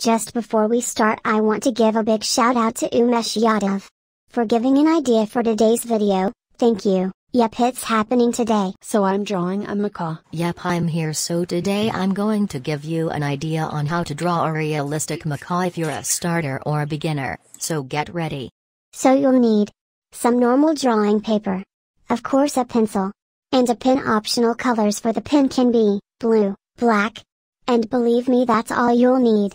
Just before we start I want to give a big shout out to Umesh Yadav. For giving an idea for today's video, thank you. Yep it's happening today. So I'm drawing a macaw. Yep, I'm here. So today I'm going to give you an idea on how to draw a realistic macaw if you're a starter or a beginner. So get ready. So you'll need some normal drawing paper, of course a pencil, and a pen optional colors for the pen can be blue, black, and believe me that's all you'll need.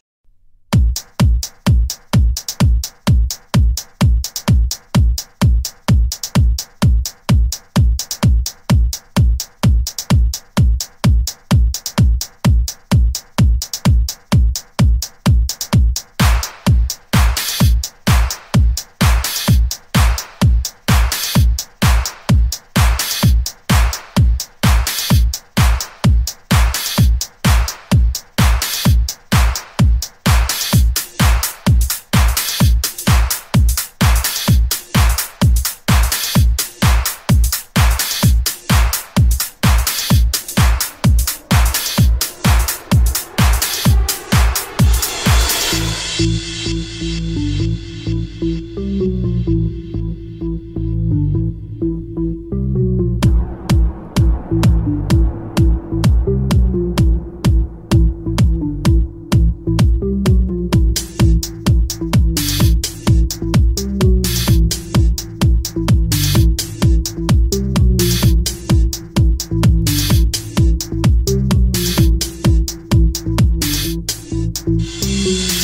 Música